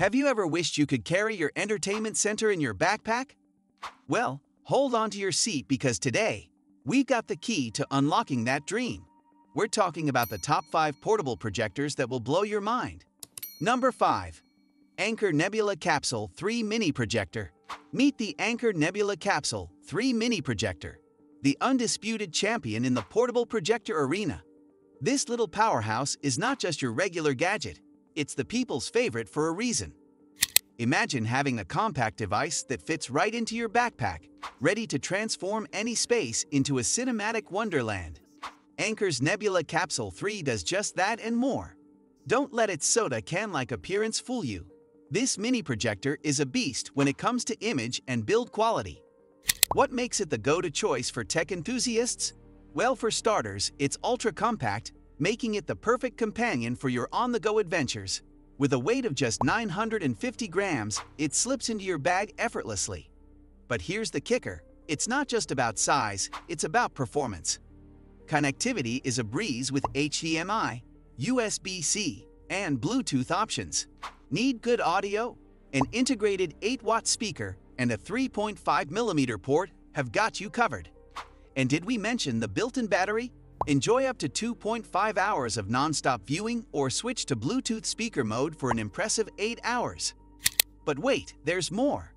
Have you ever wished you could carry your entertainment center in your backpack? Well, hold on to your seat because today, we've got the key to unlocking that dream. We're talking about the top 5 portable projectors that will blow your mind. Number 5. Anker Nebula Capsule 3 Mini Projector. Meet the Anker Nebula Capsule 3 Mini Projector, the undisputed champion in the portable projector arena. This little powerhouse is not just your regular gadget, it's the people's favorite for a reason. Imagine having a compact device that fits right into your backpack, ready to transform any space into a cinematic wonderland. Anker's Nebula Capsule 3 does just that and more. Don't let its soda can-like appearance fool you. This mini projector is a beast when it comes to image and build quality. What makes it the go-to choice for tech enthusiasts? Well, for starters, it's ultra-compact, making it the perfect companion for your on-the-go adventures. With a weight of just 950 grams, it slips into your bag effortlessly. But here's the kicker. It's not just about size, it's about performance. Connectivity is a breeze with HDMI, USB-C, and Bluetooth options. Need good audio? An integrated 8-watt speaker and a 3.5mm port have got you covered. And did we mention the built-in battery? Enjoy up to 2.5 hours of non-stop viewing or switch to Bluetooth speaker mode for an impressive 8 hours. But wait, there's more.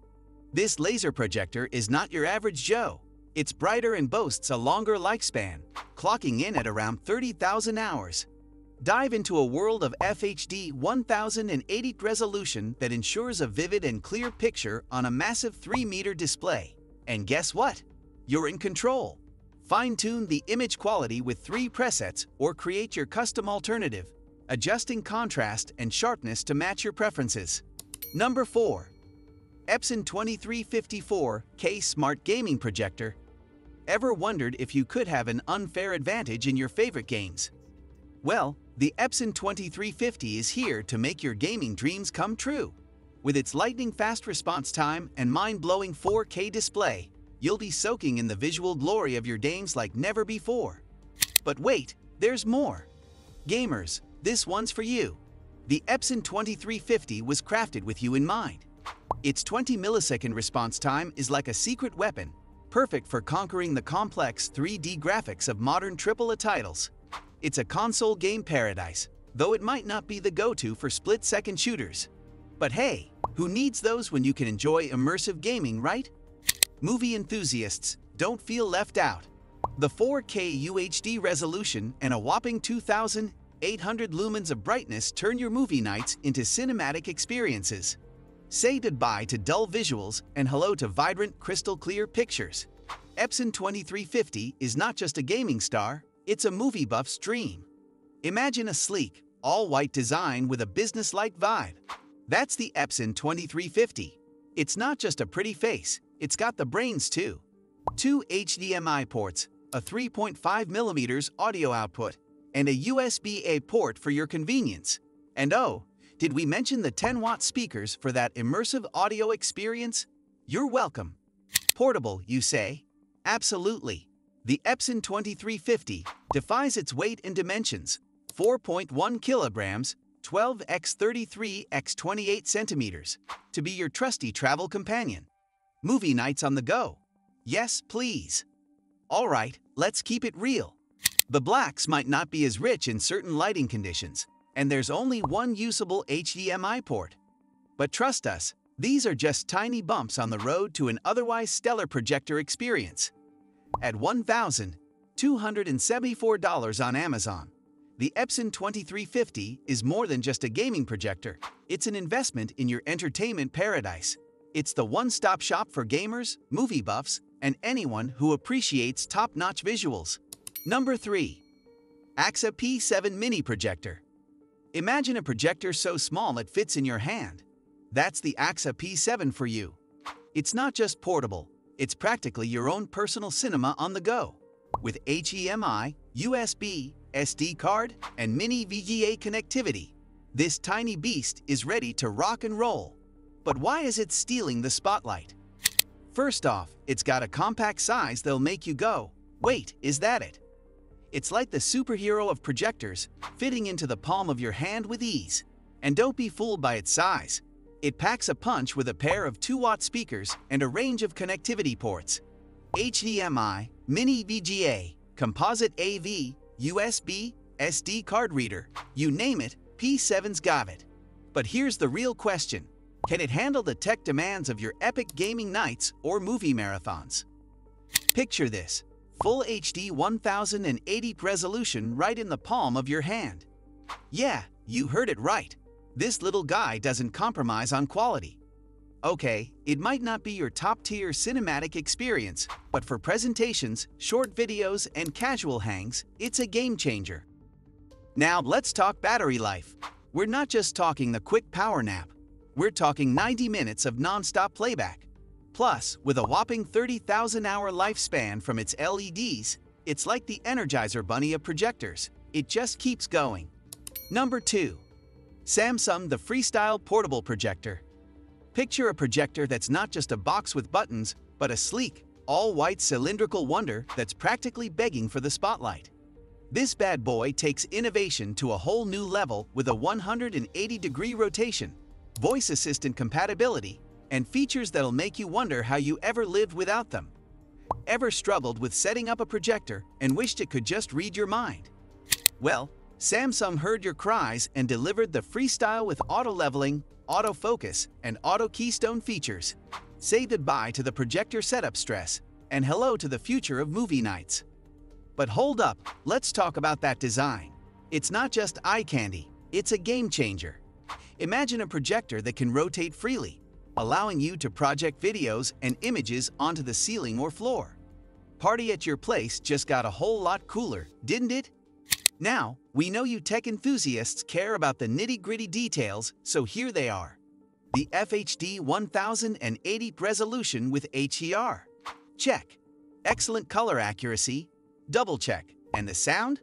This laser projector is not your average Joe. It's brighter and boasts a longer lifespan, clocking in at around 30,000 hours. Dive into a world of FHD 1080 resolution that ensures a vivid and clear picture on a massive 3-meter display. And guess what? You're in control. Fine-tune the image quality with three presets or create your custom alternative, adjusting contrast and sharpness to match your preferences. Number 4. Epson 2350 4K Smart Gaming Projector Ever wondered if you could have an unfair advantage in your favorite games? Well, the Epson 2350 is here to make your gaming dreams come true. With its lightning-fast response time and mind-blowing 4K display, you'll be soaking in the visual glory of your games like never before. But wait, there's more. Gamers, this one's for you. The Epson 2350 was crafted with you in mind. Its 20 millisecond response time is like a secret weapon, perfect for conquering the complex 3D graphics of modern AAA titles. It's a console game paradise, though it might not be the go-to for split-second shooters. But hey, who needs those when you can enjoy immersive gaming, right? Movie enthusiasts, don't feel left out. The 4K UHD resolution and a whopping 2,800 lumens of brightness turn your movie nights into cinematic experiences. Say goodbye to dull visuals and hello to vibrant, crystal clear pictures. Epson 2350 is not just a gaming star, it's a movie buff's dream. Imagine a sleek, all-white design with a business-like vibe. That's the Epson 2350. It's not just a pretty face, it's got the brains too. Two HDMI ports, a 3.5mm audio output, and a USB-A port for your convenience. And oh, did we mention the 10-watt speakers for that immersive audio experience? You're welcome. Portable, you say? Absolutely. The Epson 2350 defies its weight and dimensions, 4.1 kilograms, 12 x 33 x 28 centimeters, to be your trusty travel companion. Movie nights on the go. Yes, please. All right, let's keep it real. The blacks might not be as rich in certain lighting conditions, and there's only one usable HDMI port. But trust us, these are just tiny bumps on the road to an otherwise stellar projector experience. At $1,274 on Amazon, the Epson 2350 is more than just a gaming projector. It's an investment in your entertainment paradise. It's the one-stop shop for gamers, movie buffs, and anyone who appreciates top-notch visuals. Number 3. AAXA P7 Mini Projector Imagine a projector so small it fits in your hand. That's the AAXA P7 for you. It's not just portable, it's practically your own personal cinema on the go. With HDMI, USB, SD card, and mini VGA connectivity, this tiny beast is ready to rock and roll. But why is it stealing the spotlight? First off, it's got a compact size that'll make you go, wait, is that it? It's like the superhero of projectors, fitting into the palm of your hand with ease. And don't be fooled by its size. It packs a punch with a pair of 2-watt speakers and a range of connectivity ports. HDMI, Mini VGA, Composite AV, USB, SD card reader, you name it, P7's got it. But here's the real question. Can it handle the tech demands of your epic gaming nights or movie marathons? Picture this, full HD 1080p resolution right in the palm of your hand. Yeah, you heard it right. This little guy doesn't compromise on quality. Okay, it might not be your top-tier cinematic experience, but for presentations, short videos, and casual hangs, it's a game changer. Now let's talk battery life. We're not just talking the quick power nap. We're talking 90 minutes of non-stop playback. Plus, with a whopping 30,000 hour lifespan from its LEDs, it's like the Energizer Bunny of projectors. It just keeps going. Number 2. Samsung the Freestyle Portable Projector. Picture a projector that's not just a box with buttons, but a sleek, all-white cylindrical wonder that's practically begging for the spotlight. This bad boy takes innovation to a whole new level with a 180-degree rotation, voice assistant compatibility, and features that'll make you wonder how you ever lived without them. Ever struggled with setting up a projector and wished it could just read your mind? Well, Samsung heard your cries and delivered the Freestyle with auto leveling, autofocus, and auto keystone features. Say goodbye to the projector setup stress and hello to the future of movie nights. But hold up, let's talk about that design. It's not just eye candy, it's a game changer. Imagine a projector that can rotate freely, allowing you to project videos and images onto the ceiling or floor. Party at your place just got a whole lot cooler, didn't it? Now, we know you tech enthusiasts care about the nitty-gritty details, so here they are. The FHD 1080 resolution with HDR. Check. Excellent color accuracy. Double check. And the sound?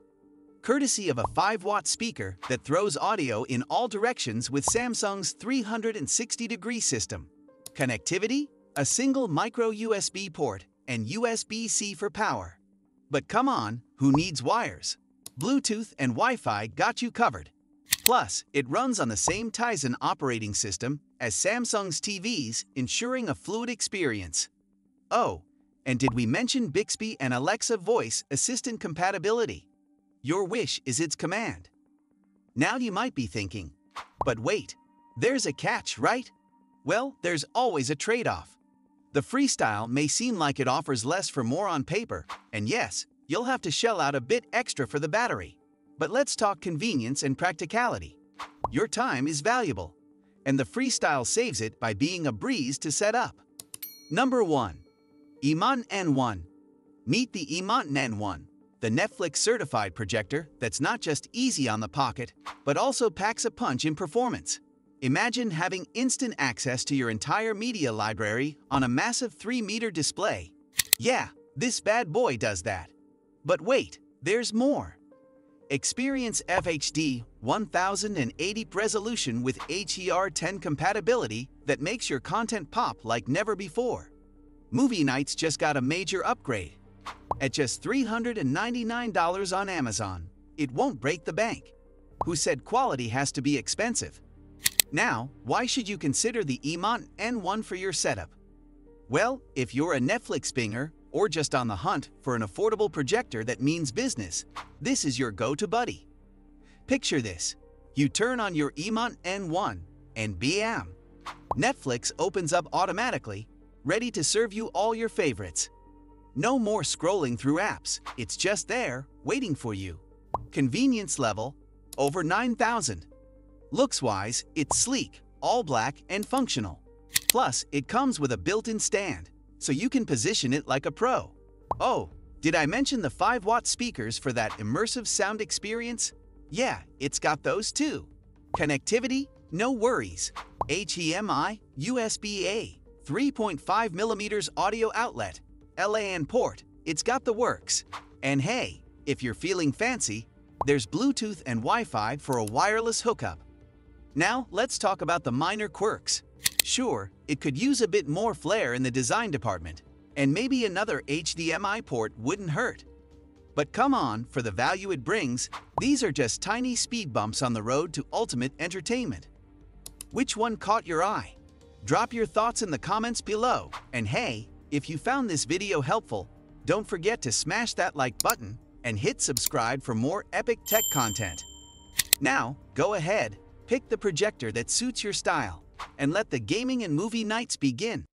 Courtesy of a 5-watt speaker that throws audio in all directions with Samsung's 360-degree system. Connectivity? A single micro USB port and USB-C for power. But come on, who needs wires? Bluetooth and Wi-Fi got you covered. Plus, it runs on the same Tizen operating system as Samsung's TVs, ensuring a fluid experience. Oh, and did we mention Bixby and Alexa voice assistant compatibility? Your wish is its command. Now you might be thinking, but wait, there's a catch, right? Well, there's always a trade-off. The Freestyle may seem like it offers less for more on paper, and yes, you'll have to shell out a bit extra for the battery. But let's talk convenience and practicality. Your time is valuable, and the Freestyle saves it by being a breeze to set up. Number 1. Emotn N1 Meet the Emotn N1, the Netflix certified projector that's not just easy on the pocket, but also packs a punch in performance. Imagine having instant access to your entire media library on a massive 3-meter display. Yeah, this bad boy does that. But wait, there's more. Experience FHD 1080 resolution with HDR10 compatibility that makes your content pop like never before. Movie Nights just got a major upgrade. At just $399 on Amazon, it won't break the bank. Who said quality has to be expensive? Now, why should you consider the Emotn N1 for your setup? Well, if you're a Netflix binger or just on the hunt for an affordable projector that means business, this is your go-to buddy. Picture this. You turn on your Emotn N1 and bam! Netflix opens up automatically, ready to serve you all your favorites. No more scrolling through apps, it's just there, waiting for you. Convenience level, over 9,000. Looks-wise, it's sleek, all black, and functional. Plus, it comes with a built-in stand, so you can position it like a pro. Oh, did I mention the 5-watt speakers for that immersive sound experience? Yeah, it's got those too. Connectivity? No worries. HDMI, USB-A, 3.5 millimeters audio outlet, LAN port, it's got the works. And hey, if you're feeling fancy, there's Bluetooth and Wi-Fi for a wireless hookup. Now, let's talk about the minor quirks. Sure, it could use a bit more flair in the design department, and maybe another HDMI port wouldn't hurt. But come on, for the value it brings, these are just tiny speed bumps on the road to ultimate entertainment. Which one caught your eye? Drop your thoughts in the comments below. And hey, if you found this video helpful, don't forget to smash that like button and hit subscribe for more epic tech content. Now, go ahead, pick the projector that suits your style, and let the gaming and movie nights begin.